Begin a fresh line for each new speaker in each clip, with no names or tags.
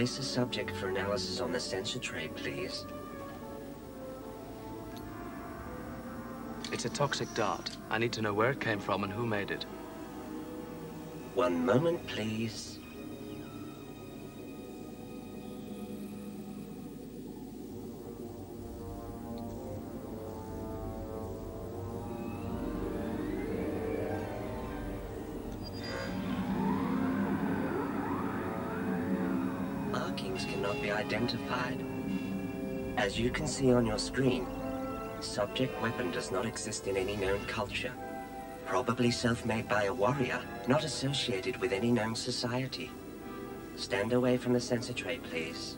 Place a subject for analysis on the sensor tray, please.
It's a toxic dart. I need to know where it came from and who made it.
One moment, please. Markings cannot be identified. As you can see on your screen, subject weapon does not exist in any known culture. Probably self-made by a warrior, not associated with any known society. Stand away from the sensor tray, please.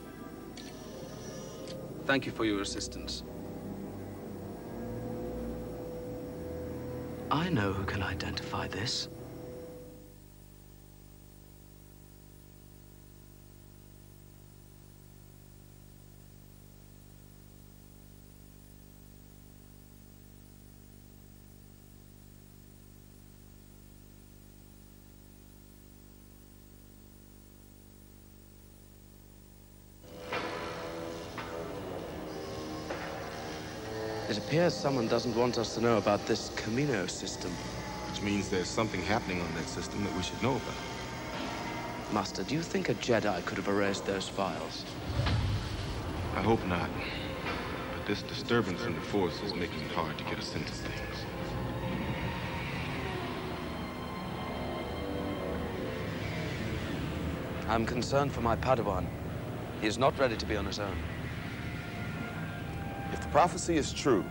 Thank you for your assistance. I know who can identify this. It appears someone doesn't want us to know about this Kamino system.
Which means there's something happening on that system that we should know about.
Master, do you think a Jedi could have erased those files?
I hope not. But this disturbance in the Force is making it hard to get a sense of things.
I'm concerned for my Padawan. He is not ready to be on his own.
Prophecy is true,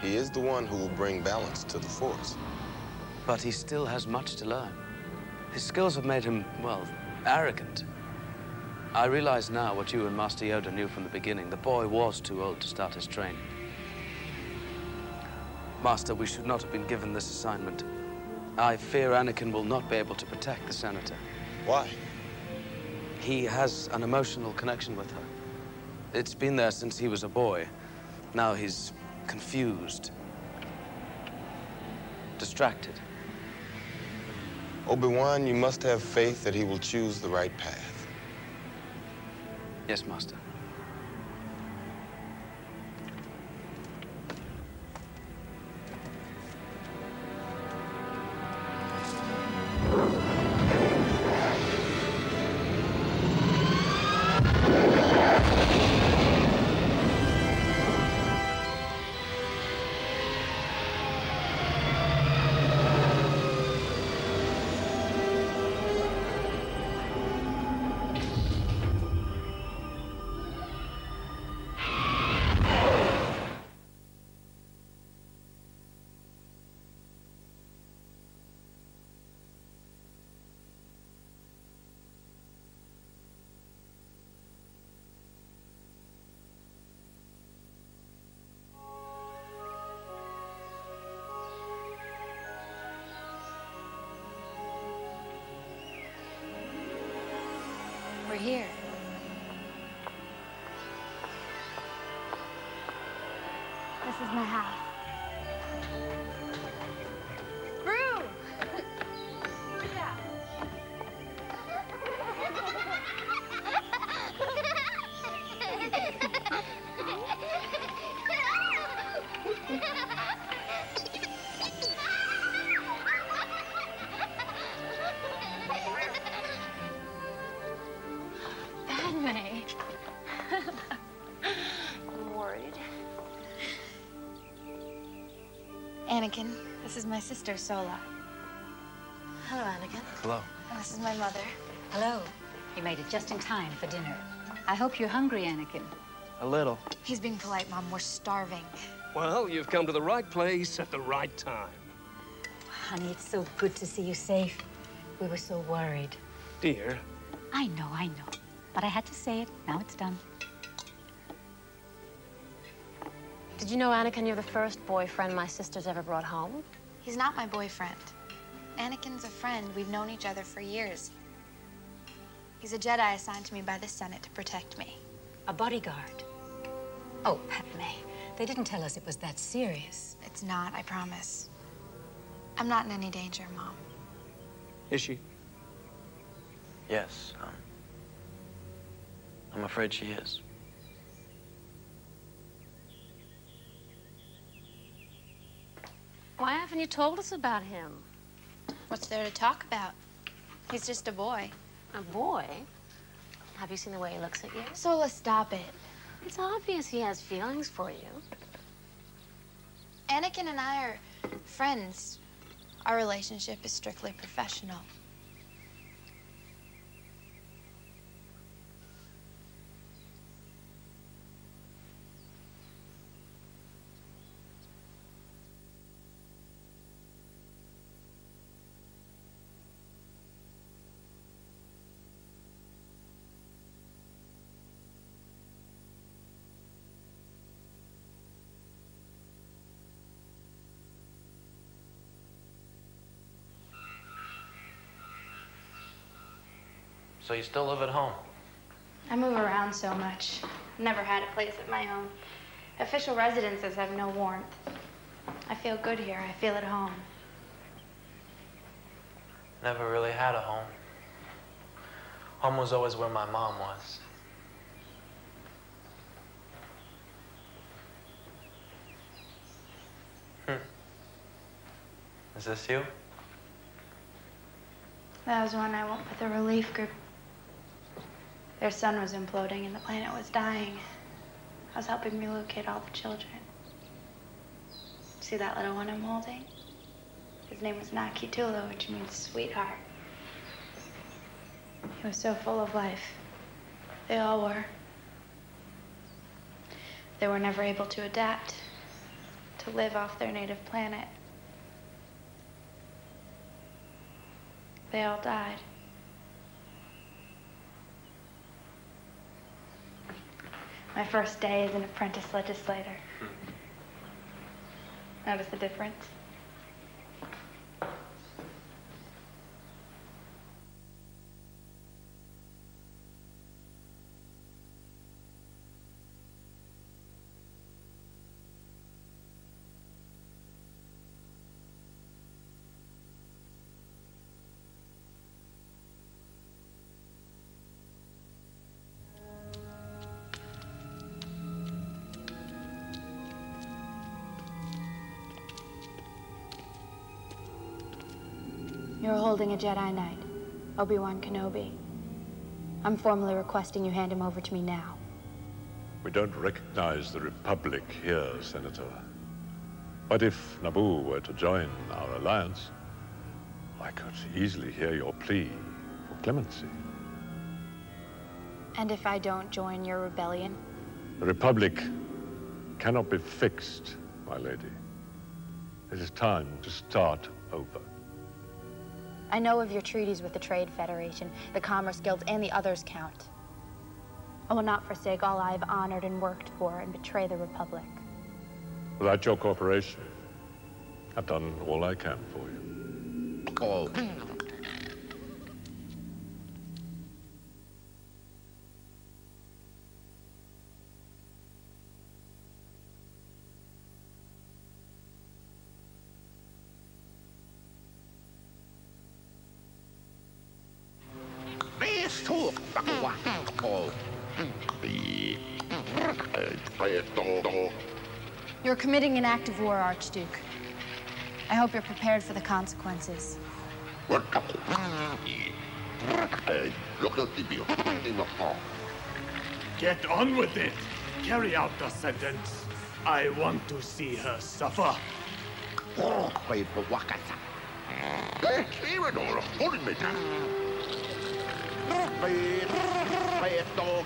he is the one who will bring balance to the Force.
But he still has much to learn. His skills have made him, well, arrogant. I realize now what you and Master Yoda knew from the beginning. The boy was too old to start his training. Master, we should not have been given this assignment. I fear Anakin will not be able to protect the Senator.
Why?
He has an emotional connection with her. It's been there since he was a boy. Now he's confused, distracted.
Obi-Wan, you must have faith that he will choose the right path.
Yes, Master.
Here. This is my house. Anakin, this is my sister, Sola.
Hello, Anakin.
Hello.
And this is my mother.
Hello. You made it just in time for dinner. I hope you're hungry, Anakin.
A little.
He's being polite, Mom. We're starving.
Well, you've come to the right place at the right time.
Honey, it's so good to see you safe. We were so worried.
Dear,
I know, I know. But I had to say it. Now it's done.
Did you know, Anakin, you're the first boyfriend my sister's ever brought home?
He's not my boyfriend. Anakin's a friend. We've known each other for years. He's a Jedi assigned to me by the Senate to protect me.
A bodyguard. Oh, Padme, they didn't tell us it was that serious.
It's not, I promise. I'm not in any danger, Mom.
is she?
Yes, um, I'm afraid she is.
Why haven't you told us about him?
What's there to talk about? He's just a boy.
A boy? Have you seen the way he looks at you?
Sola, stop it.
It's obvious he has feelings for you.
Anakin and I are friends. Our relationship is strictly professional.
So you still live at home?
I move around so much. Never had a place of my own. Official residences have no warmth. I feel good here. I feel at home.
Never really had a home. Home was always where my mom was. Hmm. Is this you?
That was when I went with the relief group. Their sun was imploding and the planet was dying. I was helping relocate all the children. See that little one I'm holding? His name was Naki Tula, which means sweetheart. He was so full of life. They all were. They were never able to adapt, to live off their native planet. They all died. My first day as an apprentice legislator. Hmm. Notice the difference? You're holding a Jedi Knight, Obi-Wan Kenobi. I'm formally requesting you hand him over to me now.
We don't recognize the Republic here, Senator. But if Naboo were to join our alliance, I could easily hear your plea for clemency.
And if I don't join your rebellion?
The Republic cannot be fixed, my lady. It is time to start over.
I know of your treaties with the Trade Federation, the Commerce Guilds, and the others count. I will not forsake all I have honored and worked for and betray the Republic.
Without your cooperation, I've done all I can for you.
Oh.
You're committing an act of war, Archduke. I hope you're prepared for the consequences.
Get on with it. Carry out the sentence. I want to see her suffer.
Oh, Red dog.